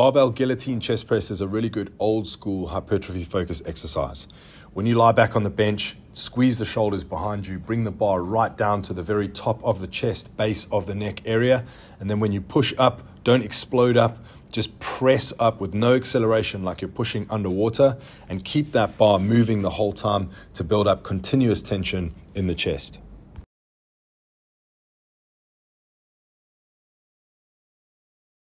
Barbell guillotine chest press is a really good old school hypertrophy focused exercise. When you lie back on the bench, squeeze the shoulders behind you, bring the bar right down to the very top of the chest, base of the neck area. And then when you push up, don't explode up, just press up with no acceleration like you're pushing underwater and keep that bar moving the whole time to build up continuous tension in the chest.